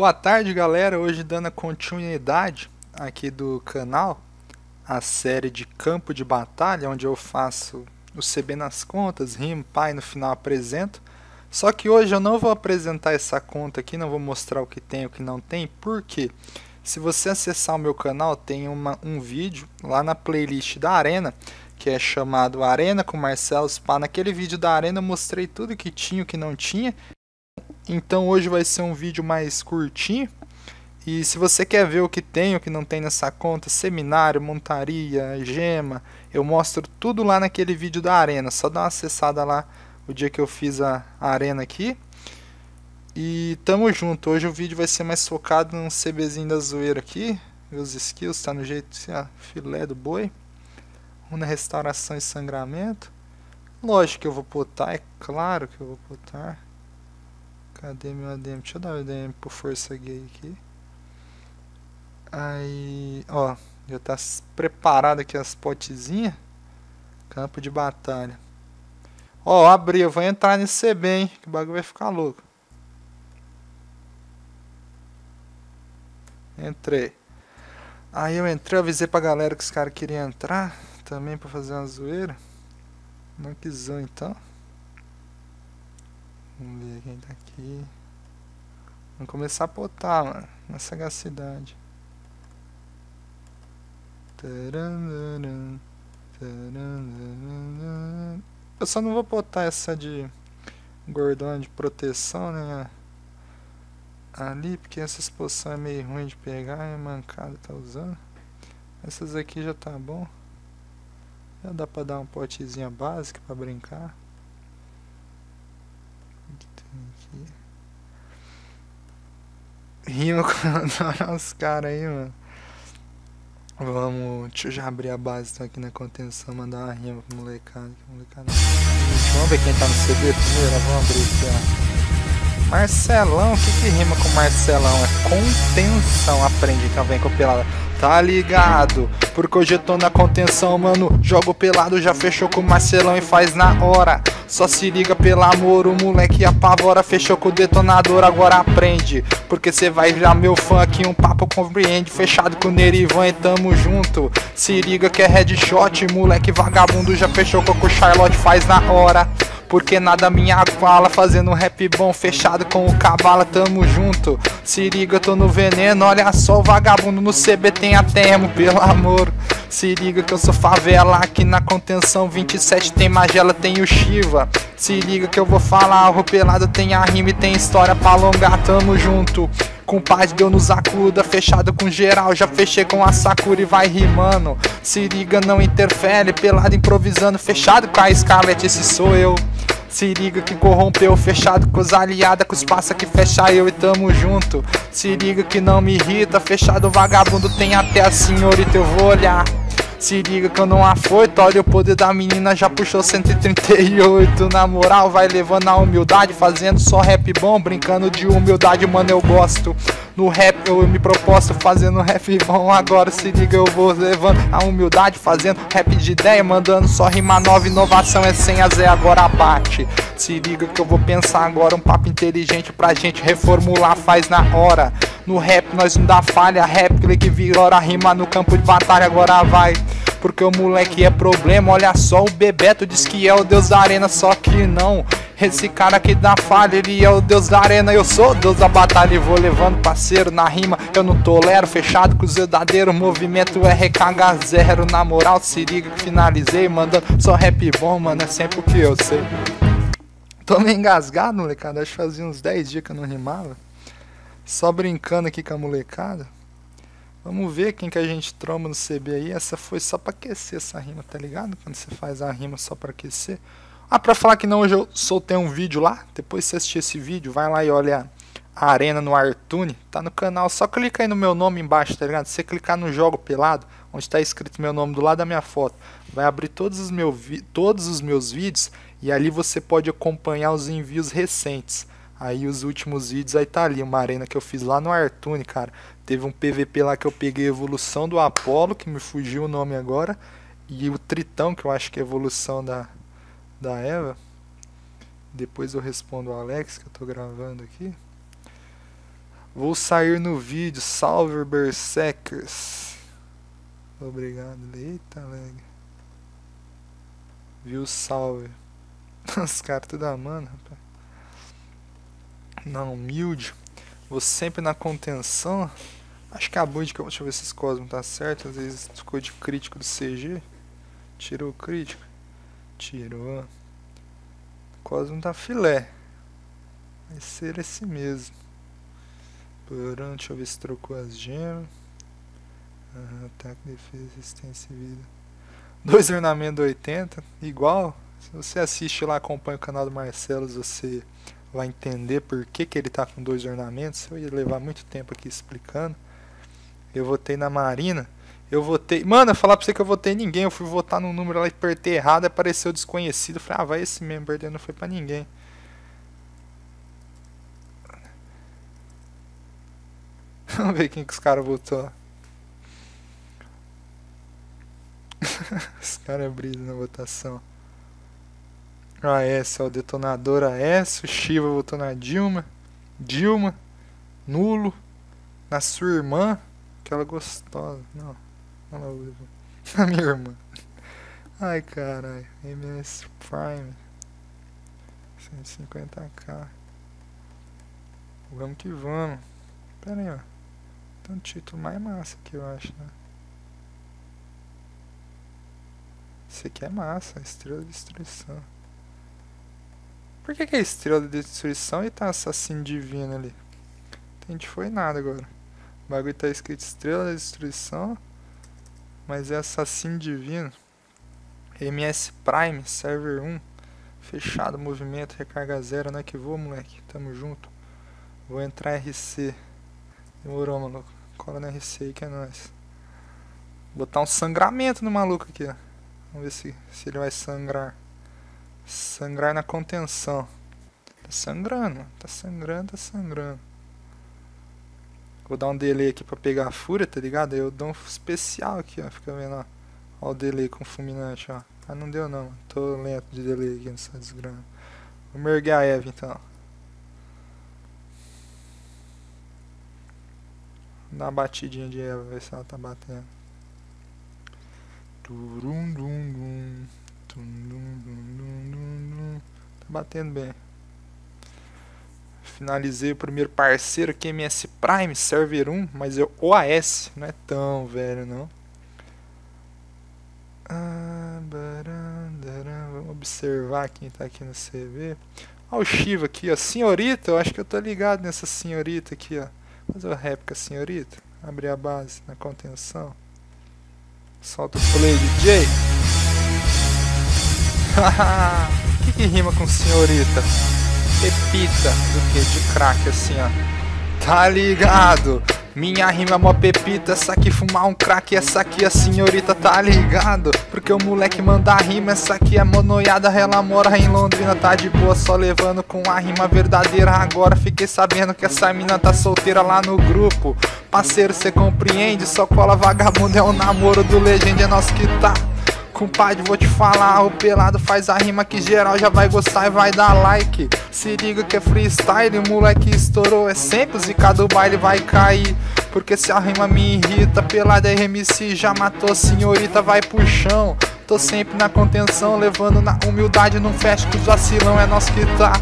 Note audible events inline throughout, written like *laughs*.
Boa tarde, galera. Hoje dando continuidade aqui do canal, a série de Campo de Batalha, onde eu faço o CB nas contas, rimo, pai, no final apresento. Só que hoje eu não vou apresentar essa conta aqui, não vou mostrar o que tem e o que não tem, porque se você acessar o meu canal, tem uma, um vídeo lá na playlist da Arena, que é chamado Arena com Marcelo Spa. Naquele vídeo da Arena eu mostrei tudo que tinha e o que não tinha. Então hoje vai ser um vídeo mais curtinho. E se você quer ver o que tem, o que não tem nessa conta, seminário, montaria, gema, eu mostro tudo lá naquele vídeo da arena. Só dá uma acessada lá o dia que eu fiz a, arena aqui. E tamo junto. Hoje o vídeo vai ser mais focado num CBzinho da zoeira aqui. Meus skills, tá no jeito assim, ó, filé do boi. Uma restauração e sangramento. Lógico que eu vou botar, é claro que eu vou botar. Cadê meu ADM? Deixa eu dar o ADM por força gay aqui. Aí, ó, já tá preparado aqui as potezinhas. Campo de batalha. Ó, abri, eu vou entrar nesse CB, hein, que o bagulho vai ficar louco. Entrei. Aí eu entrei, avisei pra galera que os caras queriam entrar também pra fazer uma zoeira. Não quisou então. Vamos ver quem tá aqui. Vamos começar a botar, mano. Na sagacidade. Eu só não vou botar essa de gordão de proteção, né? Ali, porque essas poções é meio ruim de pegar, é mancada tá usando. Essas aqui já tá bom. Já dá pra dar um potezinha básica pra brincar. Rima com *laughs* os caras aí, mano. Vamos, deixa eu já abrir a base então, aqui na contenção, mandar uma rima pro molecada. molecada. Vamos ver quem tá no CD primeiro, vamos abrir aqui, ó. Marcelão, o que que rima com Marcelão? É contenção, aprende então vem com pelada. Tá ligado? Porque hoje eu tô na contenção, mano. Jogo pelado, já fechou com o Marcelão e faz na hora. Só se liga pelo amor, o moleque apavora. Fechou com o detonador, agora aprende. Porque cê vai virar meu fã aqui, um papo compreende. Fechado com o Nerivan e tamo junto. Se liga que é headshot, moleque vagabundo. Já fechou com o Charlotte, faz na hora. Porque nada minha fala, fazendo rap bom, fechado com o cavalo, tamo junto. Se liga, tô no veneno, olha só o vagabundo no CB tem a termo, pelo amor. Se liga que eu sou favela, aqui na contenção 27 tem Magela, tem o Shiva. Se liga que eu vou falar, o pelado tem a rima e tem história pra alongar, tamo junto. Com paz Deus nos acuda, fechado com geral, já fechei com a Sakura e vai rimando. Se liga, não interfere, pelado improvisando, fechado com a Scarlet, esse sou eu. Se liga que corrompeu, fechado com os aliados, com os passa que fecha eu e tamo junto. Se liga que não me irrita, fechado vagabundo tem até a senhorita, eu vou olhar. Se liga que eu não afoito, olha o poder da menina, já puxou 138 Na moral, vai levando a humildade, fazendo só rap bom Brincando de humildade, mano, eu gosto. No rap eu me proposto, fazendo rap bom Agora se liga, eu vou levando a humildade Fazendo rap de ideia, mandando só rima nova Inovação é sem a Zé, agora bate. Se liga que eu vou pensar agora um papo inteligente Pra gente reformular, faz na hora. No rap nós não dá falha, rap que vira rima no campo de batalha, agora vai. Porque o moleque é problema, olha só, o Bebeto diz que é o deus da arena, só que não. Esse cara aqui dá falha, ele é o deus da arena, eu sou o deus da batalha e vou levando parceiro na rima. Eu não tolero, fechado com o verdadeiro movimento é recarga zero. Na moral, se liga que finalizei, mandando só rap bom, mano, é sempre o que eu sei. Tô meio engasgado, molecada, acho que fazia uns 10 dias que eu não rimava. Só brincando aqui com a molecada. Vamos ver quem que a gente tromba no CB aí. Essa foi só pra aquecer essa rima, tá ligado? Quando você faz a rima só pra aquecer. Ah, pra falar que não, hoje eu soltei um vídeo lá. Depois você assistir esse vídeo, vai lá e olha a arena no Artune. Tá no canal, só clica aí no meu nome embaixo, tá ligado? Se você clicar no jogo pelado, onde está escrito meu nome do lado da minha foto, vai abrir todos os, meu todos os meus vídeos e ali você pode acompanhar os envios recentes. Aí os últimos vídeos aí tá ali, uma arena que eu fiz lá no Artune, cara. Teve um PVP lá que eu peguei evolução do Apollo, que me fugiu o nome agora. E o Tritão, que eu acho que é evolução da, da Eva. Depois eu respondo o Alex, que eu tô gravando aqui. Vou sair no vídeo. Salve, Berserkers. Obrigado. Eita, leg. Viu? Salve. *laughs* Os caras tudo amando, rapaz. Não, humilde. Vou sempre na contenção. Acho que a eu. Deixa eu ver se esse Cosmo tá certo. Às vezes ficou de crítico do CG. Tirou o crítico. Tirou. Cosmo tá filé. Vai ser esse mesmo. Porão, deixa eu ver se trocou as gemas. Ataque, defesa, resistência e vida. Dois ornamentos 80, igual. Se você assiste lá, acompanha o canal do Marcelo, você vai entender por que, que ele está com dois ornamentos. Eu ia levar muito tempo aqui explicando. Eu votei na Marina. Eu votei. Mano, eu falar pra você que eu votei ninguém. Eu fui votar num número lá e apertei errado. Apareceu desconhecido. Eu falei, ah, vai esse mesmo. Perder não foi pra ninguém. *laughs* Vamos ver quem que os caras votou. *laughs* os caras é brisa na votação. AS é o detonador AS. O Shiva votou na Dilma. Dilma. Nulo. Na sua irmã. Aquela gostosa. Não. Não, na *laughs* minha irmã. Ai caralho. MS Prime. 150k. Vamos que vamos. Pera aí, ó. Tem um título mais massa aqui, eu acho, né? Esse aqui é massa. Estrela de Destruição. Por que, que é estrela de destruição e tá assassino divino ali? Entendi foi nada agora. O bagulho tá escrito estrela de destruição, mas é assassino divino. MS Prime, server 1. Fechado, movimento, recarga zero, né que vou, moleque. Tamo junto. Vou entrar RC. Demorou, maluco. Cola no RC aí que é nóis. Botar um sangramento no maluco aqui, ó. Vamos ver se, se ele vai sangrar. Sangrar na contenção. Tá sangrando, tá sangrando, tá sangrando. Vou dar um delay aqui pra pegar a fúria, tá ligado? Eu dou um especial aqui, ó. Fica vendo, ó. Ó o delay com fulminante, ó. Ah, não deu não. Tô lento de delay aqui nessa desgrama. Vou merguer a Eve, então. Dá uma batidinha de Eva, ver se ela tá batendo. Turum, dum, dum. Tá batendo bem. Finalizei o primeiro parceiro aqui, MS Prime, Server 1, mas é OAS, não é tão velho não. Ah, Vamos observar quem tá aqui no CV. Olha o Shiva aqui, ó. Senhorita, eu acho que eu tô ligado nessa senhorita aqui, ó. Fazer o réplica, senhorita. Abrir a base na contenção. Solta o play, DJ. *laughs* O que, que rima com senhorita? Pepita do que? De crack assim, ó. Tá ligado? Minha rima é mó pepita, essa aqui fumar um crack, essa aqui a senhorita tá ligado? Porque o moleque manda rima, essa aqui é monoiada, ela mora em Londrina, tá de boa, só levando com a rima verdadeira. Agora fiquei sabendo que essa mina tá solteira lá no grupo. Parceiro, cê compreende? Só cola vagabundo é o namoro do legend, é nosso que tá. Compadre, vou te falar, o pelado faz a rima que geral já vai gostar e vai dar like. Se liga que é freestyle, o moleque estourou, é sempre o zica do baile vai cair. Porque se a rima me irrita, pelado é RMC, já matou, senhorita, vai pro chão. Tô sempre na contenção, levando na humildade, não fecha que os vacilão é nós que tá.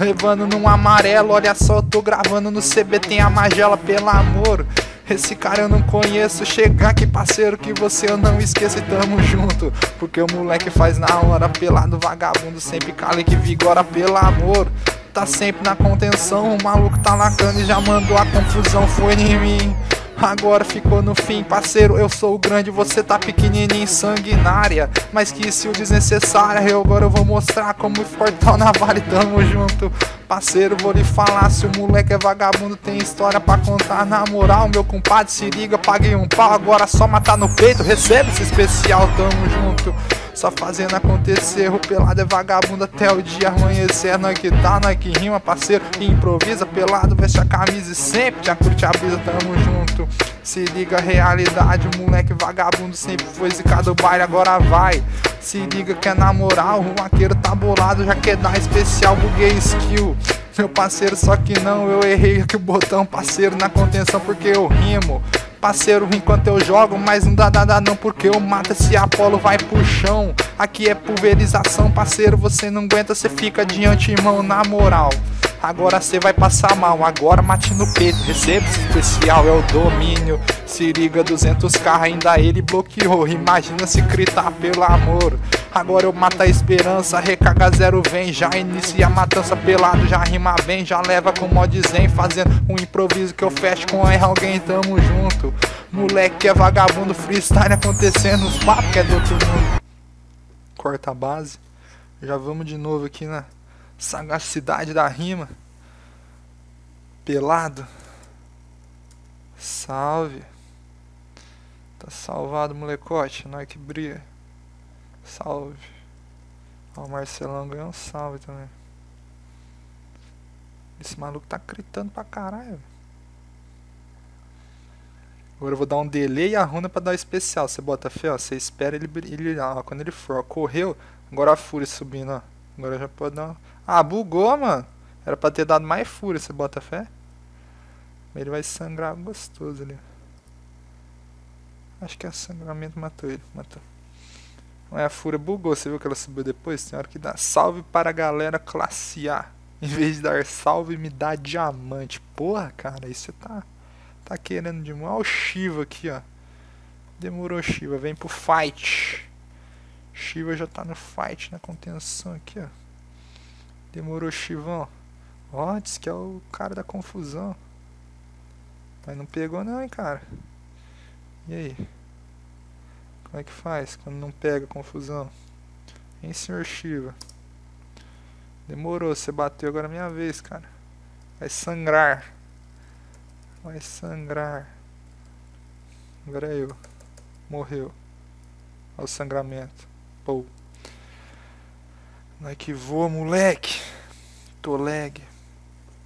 Levando num amarelo, olha só, eu tô gravando no CB, tem a magela, pelo amor. Esse cara eu não conheço, chega aqui parceiro que você eu não esqueça e tamo junto. Porque o moleque faz na hora, pelado vagabundo Sempre cala que vigora pelo amor. Tá sempre na contenção, o maluco tá lacando e já mandou a confusão, foi em mim Agora ficou no fim, parceiro, eu sou o grande, você tá pequenininho, sanguinária Mas que isso desnecessária, eu agora eu vou mostrar como fortão na vale, tamo junto. Parceiro, vou lhe falar, se o moleque é vagabundo, tem história pra contar. Na moral, meu compadre, se liga, paguei um pau, agora só matar no peito Recebe esse especial, tamo junto só fazendo acontecer, o pelado é vagabundo até o dia amanhecer. Nós que tá, nós que rima, parceiro, improvisa, pelado, veste a camisa e sempre já curte a brisa, tamo junto. Se liga realidade, o moleque vagabundo sempre foi zicado baile, agora vai. Se liga que é na moral, o maqueiro tá bolado, já quer dar especial, buguei skill. Meu parceiro, só que não, eu errei aqui o botão, parceiro, na contenção porque eu rimo. Parceiro, enquanto eu jogo, mas não dá nada não, porque eu mato esse Apolo, vai pro chão. Aqui é pulverização, parceiro, você não aguenta, você fica de antemão, na moral. Agora cê vai passar mal, agora mate no peito. Receba especial, é o domínio. Se liga 200k, ainda ele bloqueou. Imagina se gritar pelo amor. Agora eu mato a esperança, recarga zero vem. Já inicia a matança pelado, já rima bem. Já leva com mod zen, fazendo um improviso que eu fecho com. Alguém tamo junto. Moleque é vagabundo, freestyle acontecendo. Os papos que é do outro mundo. Corta a base. Já vamos de novo aqui na sagacidade da rima. Pelado. Salve. Tá salvado, molecote. Nós que brilha. Salve. Ó, o Marcelão ganhou um salve também. Esse maluco tá gritando pra caralho. Agora eu vou dar um delay e a runa pra dar o especial. Você bota fé, ó. Você espera ele, ele ó, quando ele for, ó, correu. Agora a fúria subindo, ó. Agora já pode dar uma... Ah, bugou, mano. Era pra ter dado mais fúria, você bota fé. Ele vai sangrar gostoso ali. Acho que é sangramento matou ele. Matou. Não é a fúria bugou, você viu que ela subiu depois? Tem hora que dá salve para a galera classe A. Em vez de dar salve, me dá diamante. Porra, cara, isso tá. Tá querendo demais. Olha o Shiva aqui, ó. Demorou, Shiva. Vem pro fight. Shiva já tá no fight, na contenção aqui, ó. Demorou, Chivão. Ó, disse que é o cara da confusão. Mas não pegou não, hein, cara. E aí? Como é que faz quando não pega confusão? Hein, senhor Shiva? Demorou, você bateu agora é minha vez, cara. Vai sangrar. Vai sangrar. Agora é eu. Morreu. Olha o sangramento. Pô. É que voa, moleque. Tô lag.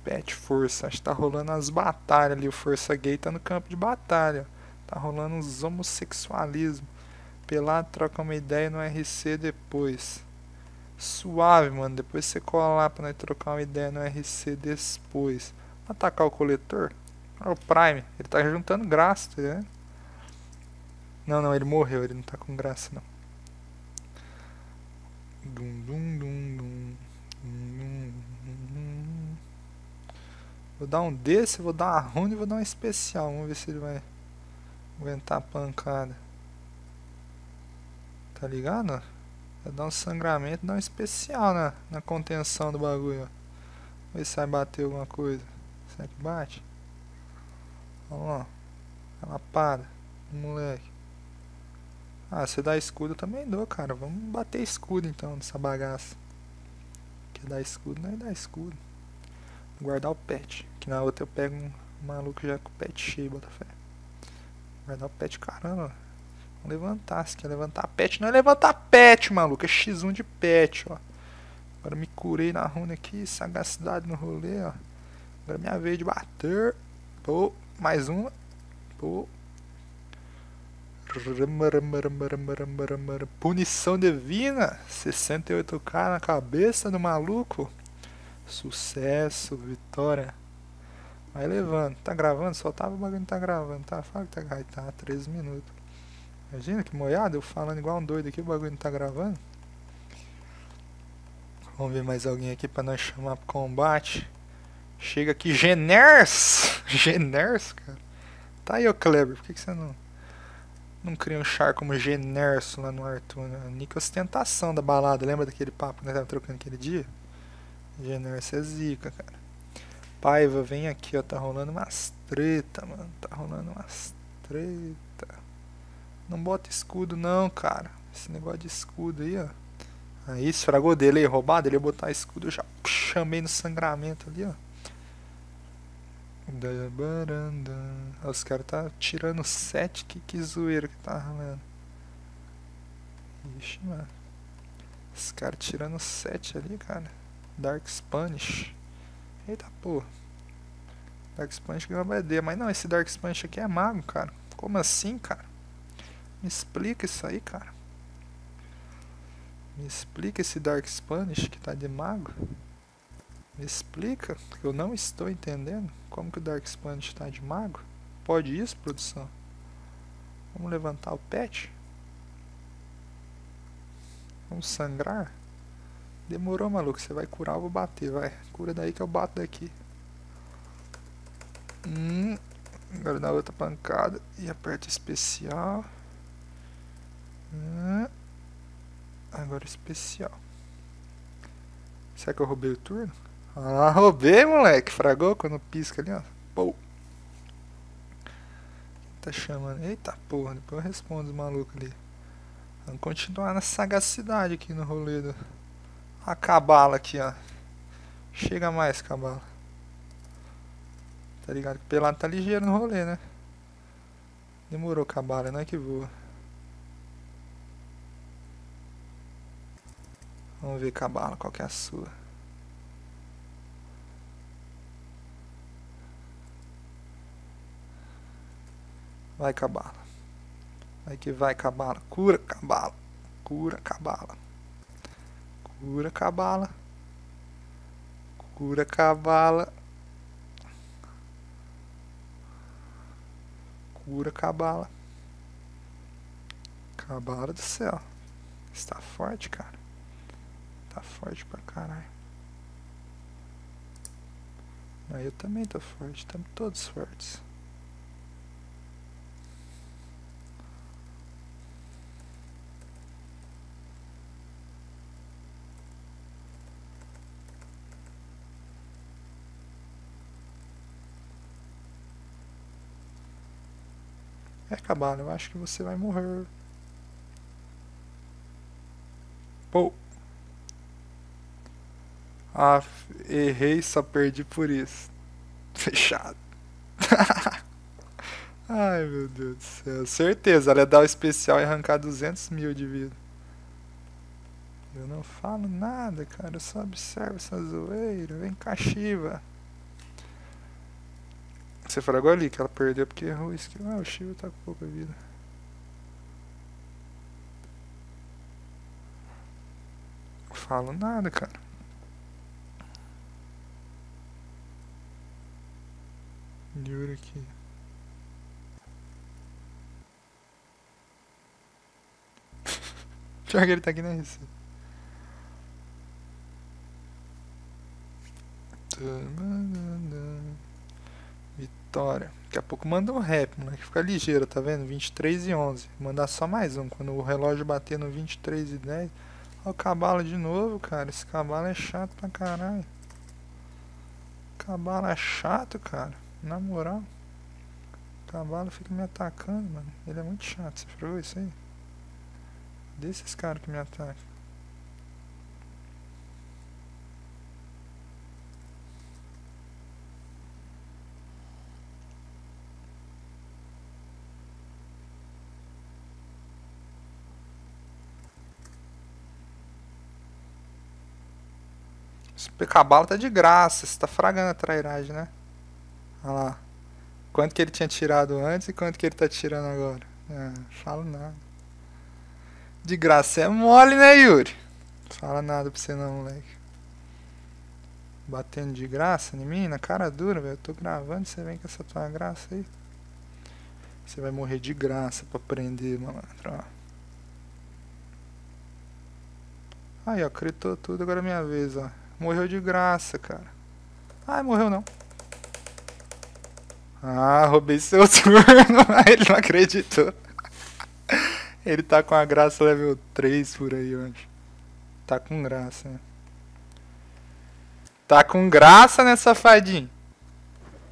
Pet força. Acho que tá rolando as batalhas ali. O Força Gay tá no campo de batalha. Tá rolando os homossexualismo. Pelado, troca uma ideia no RC depois. Suave, mano. Depois você cola lá pra nós trocar uma ideia no RC depois. Atacar o coletor. Olha o Prime. Ele tá juntando graça, tá vendo? Não, não, ele morreu. Ele não tá com graça, não. Dum, dum, dum, dum, dum, dum. Vou dar um desse, vou dar uma runa e vou dar um especial. Vamos ver se ele vai aguentar a pancada. Tá ligado? Vai dar um sangramento, dar um especial na, na contenção do bagulho. Ó. Ver se vai bater alguma coisa. Será que bate? Vamos lá. Lapada. Moleque. Ah, você dá escudo eu também dou, cara. Vamos bater escudo então nessa bagaça. Quer dar escudo? Não é dar escudo. Guardar o pet. Que na outra eu pego um maluco já com o pet cheio, bota fé. Guardar o pet, caramba. Vamos levantar. Se quer levantar pet, não é levantar pet, maluco. É X1 de pet, ó. Agora me curei na runa aqui. Sagacidade no rolê, ó. Agora minha vez de bater. Pô, mais uma. Pô. Punição divina. 68k na cabeça do maluco. Sucesso, vitória. Vai levando. Tá gravando? Soltava o bagulho tá gravando. Tá? Fala que tá, tá 13 minutos. Imagina que moiado, eu falando igual um doido aqui, o bagulho não tá gravando. Vamos ver mais alguém aqui pra nós chamar pro combate. Chega aqui, Geners! *laughs* Geners, cara. Tá aí, ô Kleber, por que, que você não. Não cria um char como Generso lá no Arthur, né? Nick ostentação da balada, lembra daquele papo que nós tava trocando aquele dia? Generso é zica, cara. Paiva, vem aqui, ó, tá rolando umas treta, mano. Tá rolando umas treta. Não bota escudo não, cara. Esse negócio de escudo aí, ó. Aí esfragou dele aí, roubado, ele ia botar escudo, eu já chamei no sangramento ali, ó. Os caras tá tirando 7, que, que zoeira que tá rolando. Ixi, mano. Caras tirando 7 ali, cara. Dark Spanish. Eita porra. Dark Spanish ganhou BD. Mas não, esse Dark Spanish aqui é mago, cara. Como assim, cara? Me explica isso aí, cara. Me explica esse Dark Spanish que tá de mago. Me explica, eu não estou entendendo. Como que o Dark Splash está de mago? Pode isso, produção? Vamos levantar o pet? Vamos sangrar? Demorou, maluco. Você vai curar, eu vou bater, vai. Cura daí que eu bato daqui. Hum, agora dá outra pancada e aperta especial. Hum, agora especial. Será que eu roubei o turno? Ah, roubei, moleque. Fragou quando pisca ali, ó. Pô. Tá chamando. Eita porra, depois eu respondo os malucos ali. Vamos continuar na sagacidade aqui no rolê do... A cabala aqui, ó. Chega mais, cabala. Tá ligado o pelado tá ligeiro no rolê, né? Demorou, cabala, não é que voa. Vamos ver, cabala, qual que é a sua. Vai, cabala. Vai que vai, cabala. Cura, cabala. Cura, cabala. Cura, cabala. Cura, cabala. Cura, cabala. Cabala do céu. Está forte, cara. Tá forte pra caralho. Mas eu também tô forte. Estamos todos fortes. É, Cabana, eu acho que você vai morrer. Pô. Ah, errei, só perdi por isso. *laughs* Fechado. *laughs* Ai, meu Deus do céu. Certeza, ela ia dar o especial e arrancar 200 mil de vida. Eu não falo nada, cara. Eu só observo essa zoeira. Vem cá, Shiva. Você fragou ali que ela perdeu porque errou o skill. Ah, o Shiva tá com pouca vida. Falo nada, cara. Yuri aqui. *laughs* Pior que ele tá aqui na RC. Vitória. Daqui a pouco manda um rap, moleque. Fica ligeiro, tá vendo? 23 e 11. Mandar só mais um. Quando o relógio bater no 23 e 10. Olha o cabalo de novo, cara. Esse cabalo é chato pra caralho. Cabalo é chato, cara. Na moral. O fica me atacando, mano. Ele é muito chato. Você falou isso aí? Desses caras que me atacam. Esse cabalo tá de graça. Você tá fragando a trairagem, né? Olha lá. Quanto que ele tinha tirado antes e quanto que ele tá tirando agora. É, falo nada. De graça é mole, né, Yuri? Fala nada pra você não, moleque. Batendo de graça em mim, na cara dura, velho. Eu tô gravando, você vem com essa tua graça aí. Você vai morrer de graça pra prender, malandro, ó. Aí, ó, critou tudo, agora é minha vez, ó. Morreu de graça, cara. Ai, morreu não. Ah, roubei seu *laughs* turno. Ele não acreditou. Ele tá com a graça level 3 por aí, eu acho. Tá com graça, né? Tá com graça, né, safadinho?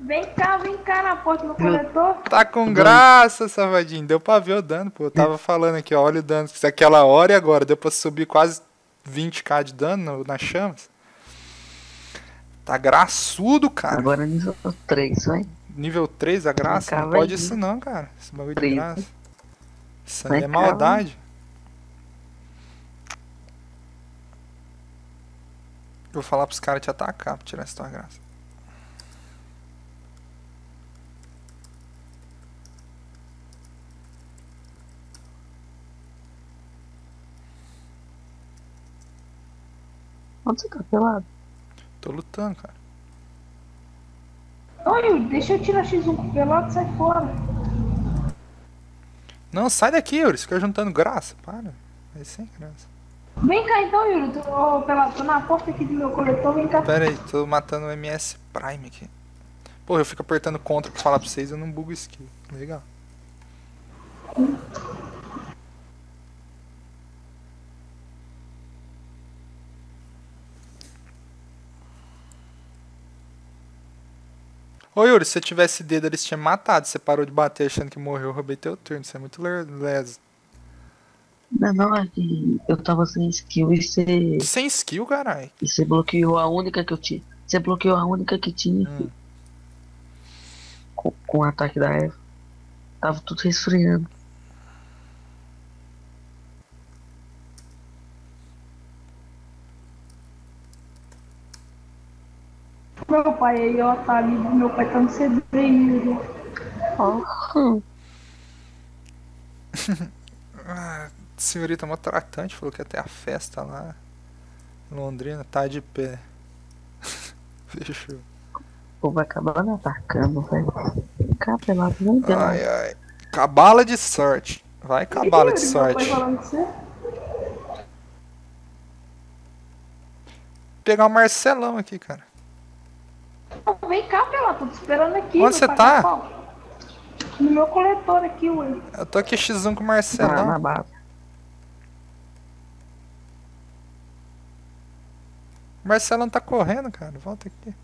Vem cá, vem cá na porta do coletor. Tá com graça, safadinho. Deu pra ver o dano, pô. Eu tava falando aqui, ó. Olha o dano. Aquela hora e agora. Deu pra subir quase 20k de dano nas chamas. Tá graçudo, cara. Agora nível 3, vai nível 3 a graça? Não pode isso não, cara. Esse bagulho de graça. Isso aí é maldade. Vou falar pros caras te atacar pra tirar essa tua graça. Onde você tá pelado? Tô lutando, cara. Ô Yuri, deixa eu tirar X1 com o pelado e sai fora. Não, sai daqui, Yuri. Você fica juntando graça. Para. Vai sem graça. Vem cá então, Yuri. Tô, ô, pelado, tô na porta aqui do meu coletor, vem cá. Pera aí, tô matando o MS Prime aqui. Porra, eu fico apertando Ctrl pra falar pra vocês, eu não bugo skill. Legal. Ô Yuri, se você tivesse dedo, eles tinham matado. Você parou de bater achando que morreu, eu roubei teu turno. Você é muito le- leso. Não, não, é que eu tava sem skill e você, Sem skill, caralho. e você bloqueou a única que eu tinha. Você bloqueou a única que tinha Hum. com, com o ataque da Eva. Tava tudo resfriando. Meu pai aí, ó, tá ali. Meu pai tá no CD, Yuri. Ó, Ah, *laughs* senhorita mó tratante falou que até a festa lá em Londrina tá de pé. *laughs* Fechou. o povo vai acabar me atacando, velho. Pelado, vem pelado. Ai, ai. Cabala de sorte. Vai, cabala de sorte. Pegar o Marcelão aqui, cara. Não, Vem cá, pelado. Tô te esperando aqui. Onde você tá? pau. No meu coletor aqui, ué. Eu tô aqui X1 com o Tá na Marcelão. base. O Marcelão tá correndo, cara. Volta aqui.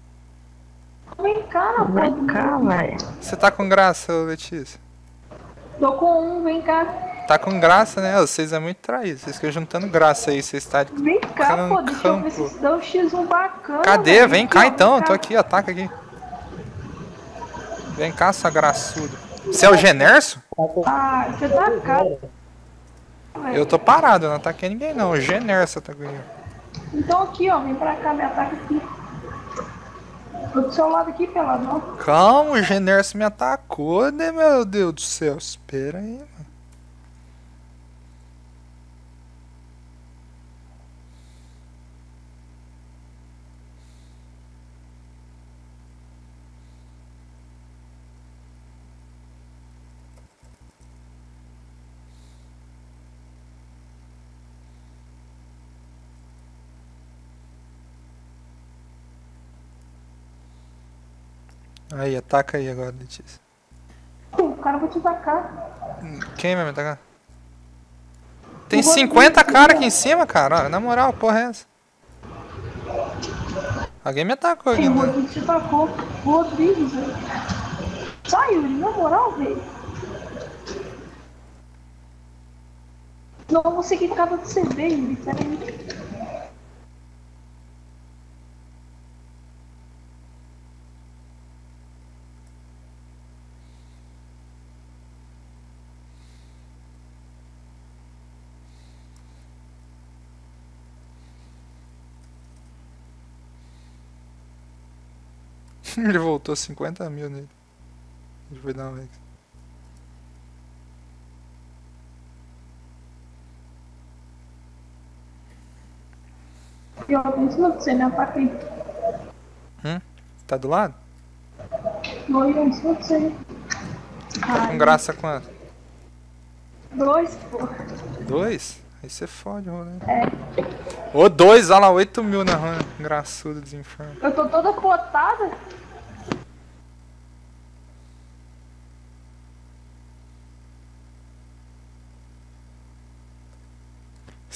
Vem cá na Vem cá, velho. Você tá com graça, Letícia? Tô com um, vem cá. Tá com graça, né? Vocês é muito traídos. Vocês ficam juntando graça aí. Vocês tá de... Vem cá, pô, deixa eu ver Campo. se dá um X1 bacana. Cadê? velho. Vem cá então. vem Tô cá. aqui, ataca aqui. Vem cá, sua graçuda. Você é o Generso? Ah, você tá cá. Eu tô parado, não ataquei ninguém não. O Generso atacou eu. Então aqui, ó, vem pra cá, me ataca aqui. Tô do seu lado aqui, pelado. Calma, o Generso me atacou, né, meu Deus do céu. Espera aí, mano. Aí, ataca aí agora, Letícia. O cara vai te atacar. Quem vai me atacar? Tem 50 cara aqui em cima, cara. Na moral, porra é essa? Alguém me atacou aqui, o né? Rodrigo te atacou? O Rodrigues, velho. Sai, Yuri, na moral, velho. Não, que cada de CB, Yuri, peraí. *laughs* Ele voltou 50 mil nele. Ele foi dar um. E em cima de você, me ataca aí. Tá do lado? Dois você. Com Ai, graça quanto? dois, pô. Dois? Aí você fode rolê. É. Ô, dois, olha lá, 8 mil na run. Graçudo dos infernos. Eu tô toda potada.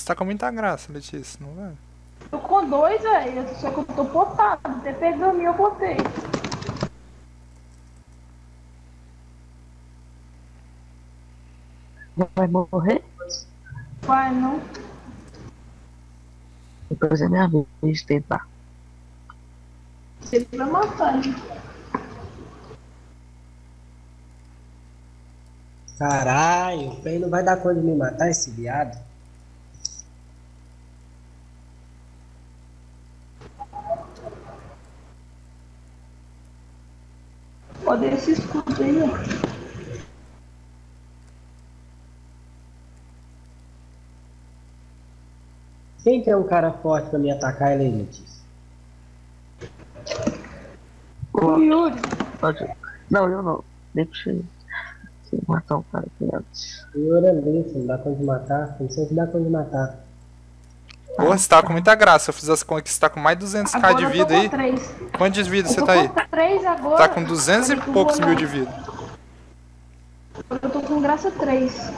Tá com muita graça, Letícia, não vai? Tô com dois, velho. Só que eu tô potado. Até minha, eu botei. Vai morrer? Vai, não. Depois é minha vez de tentar. Você vai matar, né? Caralho, o Pen não vai dar conta de me matar esse viado. Pode esse escudo aí, ó. Quem que é um cara forte pra me atacar, ele, Letícia? Não, Yuri, pode. Não, eu não. Deixa eu matar um cara aqui antes. Yuri é lixo, não dá conta de matar. Tem sempre dá conta de matar. Porra, você tá com muita graça. Eu fiz as contas que você tá com mais de 200k agora de vida aí. três. Quantos de vida Eu você tá aí? com três agora. Tá com 200 e Eu tô poucos mil de vida. Eu tô com graça 3.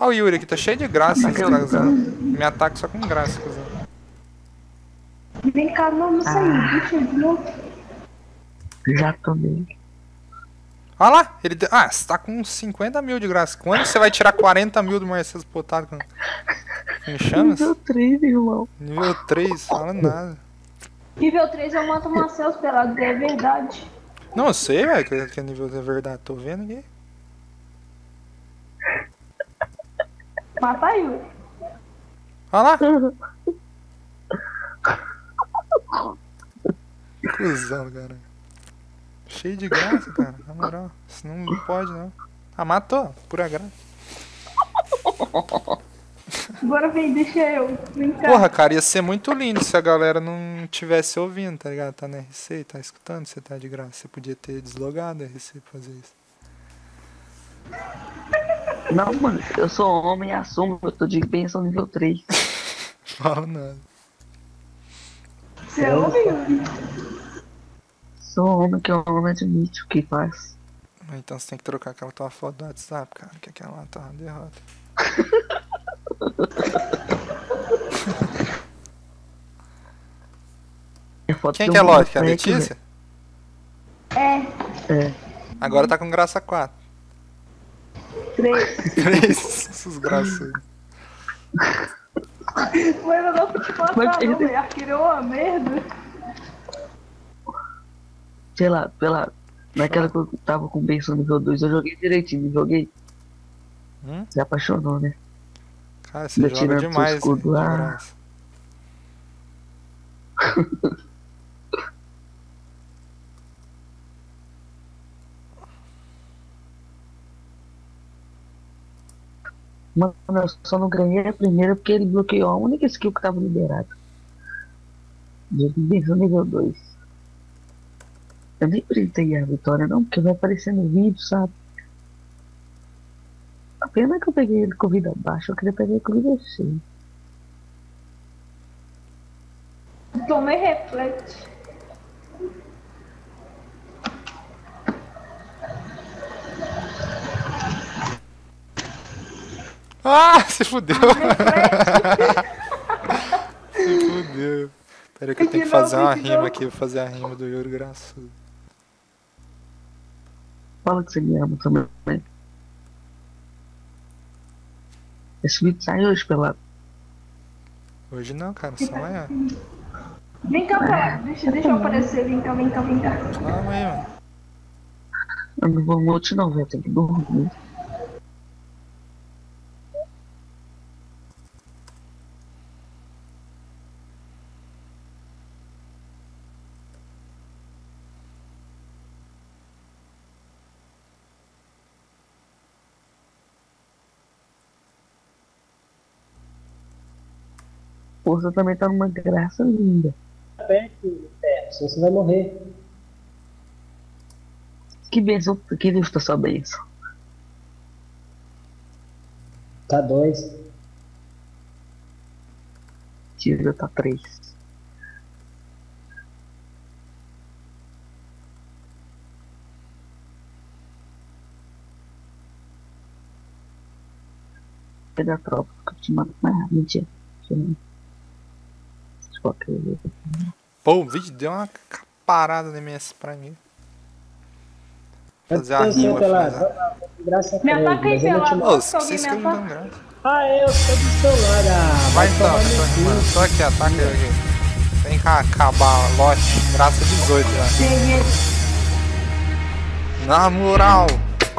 Ó o Yuri aqui, tá cheio de graça. É. Me ataca só com graça, cuzão. Vem cá, não, não sei. Ah. Deixa eu ver. Já tomei. Olha lá, ele deu... Ah, você tá com 50 mil de graça. Quando você vai tirar 40 mil do Marcelo Potado com... com chamas? Nível 3, irmão. Nível 3, fala nada. Nível 3 eu mato o Marcelo pelado, é verdade. Não, eu sei, velho, que, que nível é verdade. Tô vendo aqui. Mata Yuri. Olha lá. *laughs* Cusão, cara. Cheio de graça, cara. Na moral. Isso não pode, não. Ah, matou. Pura graça. Agora vem, deixa eu. Vem cá. Porra, cara, ia ser muito lindo se a galera não tivesse ouvindo, tá ligado? Tá na RC, tá escutando, você tá de graça. Você podia ter deslogado a RC pra fazer isso. Não, mano, eu sou homem e assumo, eu tô de bênção nível 3. *laughs* Fala nada. Você ouve, Yuri? Sou homem que o homem admite o que faz. Então você tem que trocar aquela tua foto do WhatsApp, cara, que aquela lá tá uma derrota. *laughs* É Quem que é lógica? A moleque, Letícia? É. É. Agora tá com graça 4. 3. 3. Os graças. Mas eu não vou te matar, Mas ele- não, velho. Arqueiro é uma merda. Sei lá, pela. Naquela que eu tava com bênção nível 2, eu joguei direitinho, joguei. Hum? Se apaixonou, né? Cara, você Ainda joga demais, hein, escudo de *laughs* Mano, eu só não ganhei a primeira porque ele bloqueou a única skill que tava liberada. Bênção nível 2. Eu nem printei a vitória não, porque vai aparecer no vídeo, sabe? A pena que eu peguei ele com vida baixa, eu queria pegar ele com vida cheia. Tomei reflexo. Ah, se fudeu. *laughs* Se fudeu. Pera aí que eu tenho que fazer uma rima aqui. Vou fazer a rima do Yuri Graçudo. Fala que você me ama também. Esse vídeo sai hoje pela. Hoje não, cara, só amanhã. Vem cá, pelado. Deixa, deixa eu aparecer. Vem cá, vem cá, vem cá. Calma aí, mano. Eu não vou multi não, velho. Tem que dormir. Força também tá numa graça linda. Perto, perto, senão você vai morrer. Que benção, que justa sua benção. Tá dois. Tira tá três. Pega a tropa, que eu te mando mais rápido. Mentira. Pô, o vídeo deu uma parada na MS Prime. Fazer a rima. Graça Me ataca aí, pelado. Ô, vocês que não dão atacar? graça. Ah, eu sou do seu lado. Ah, Vai então, tomar eu tô no mano. Tô aqui, ataca eu aqui. Vem cá acabar, lote. Graça 18 já. Peguei. Na moral,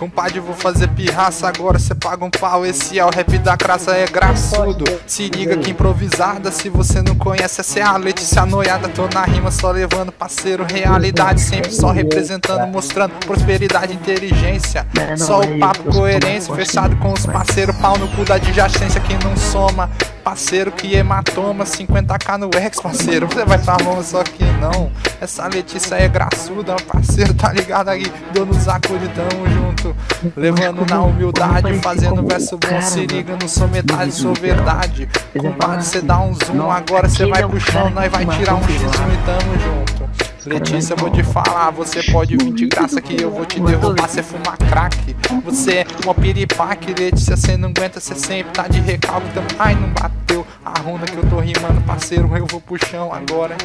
compadre, vou fazer pirraça agora. Cê paga um pau. Esse é o rap da graça, é graçudo. Se liga que improvisada. Se você não conhece, essa é a Letícia Noiada. Tô na rima só levando parceiro. Realidade sempre só representando, mostrando prosperidade, inteligência. Só o papo, coerência. Fechado com os parceiros, pau no cu da adjacência que não soma. Parceiro que hematoma 50k no X, parceiro. Você vai pra mão só que não. Essa Letícia é graçuda, parceiro, tá ligado aí? Deu no sacode, tamo junto. Levando na humildade, fazendo verso bom. Se liga, não sou metade, sou verdade. Compadre, cê dá um zoom, agora cê vai pro chão, nós vai tirar um x1 e tamo junto. Letícia, vou te falar, você pode vir de graça que eu vou te derrubar, cê fuma crack. Você é uma piripaque, Letícia, cê não aguenta, cê sempre tá de recalque. Então, ai, não bateu a runa que eu tô rimando, parceiro, eu vou pro chão agora,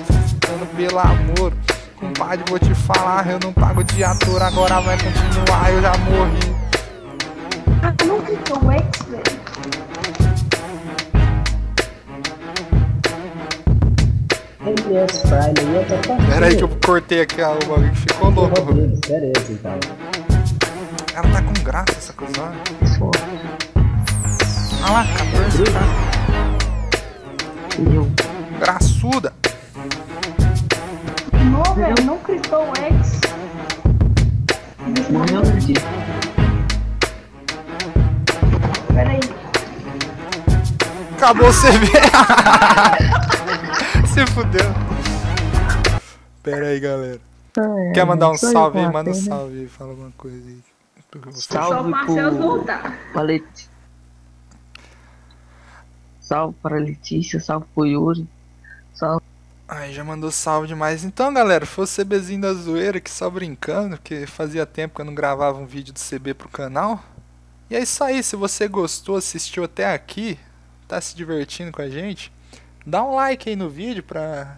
dando pelo amor. Compadre, vou te falar, eu não pago de ator, agora vai continuar, eu já morri. Ah, não gritou o X, velho. Pera aí que eu cortei aqui o bagulho que ficou louco. Beleza, então. Ela tá com graça essa coisa. Olha lá, 14k. eu. Graçuda. Não, velho, não gritou o X. No dia. Pera aí. Acabou o CV. *laughs* Se fudeu. Pera aí, galera. Ah, Quer mandar um salve aí? Manda um pena. salve aí. Fala alguma coisa aí. Salve Marcelo pro... Leti- Salve para a Letícia, salve pro Yuri. Ai, já mandou salve demais. Então, galera, foi o CBzinho da zoeira aqui só brincando, porque fazia tempo que eu não gravava um vídeo do CB pro canal. E é isso aí, se você gostou, assistiu até aqui, tá se divertindo com a gente, dá um like aí no vídeo pra,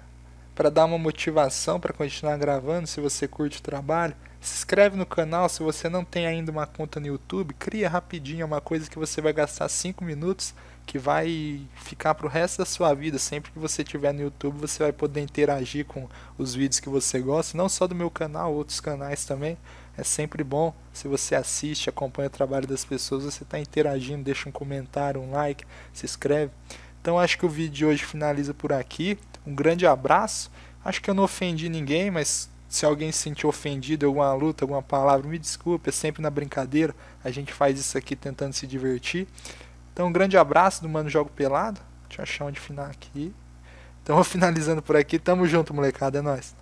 pra dar uma motivação pra continuar gravando, se você curte o trabalho. Se inscreve no canal, se você não tem ainda uma conta no YouTube, cria rapidinho, é uma coisa que você vai gastar 5 minutos que vai ficar pro resto da sua vida. Sempre que você estiver no YouTube, você vai poder interagir com os vídeos que você gosta, não só do meu canal, outros canais também. É sempre bom se você assiste, acompanha o trabalho das pessoas, você está interagindo, deixa um comentário, um like, se inscreve. Então acho que o vídeo de hoje finaliza por aqui. Um grande abraço. Acho que eu não ofendi ninguém, mas se alguém se sentiu ofendido alguma luta, alguma palavra, me desculpe, é sempre na brincadeira. A gente faz isso aqui tentando se divertir. Então, um grande abraço do Mano Jogo Pelado. Deixa eu achar onde final aqui. Então, vou *laughs* finalizando por aqui. Tamo junto, molecada. É nóis.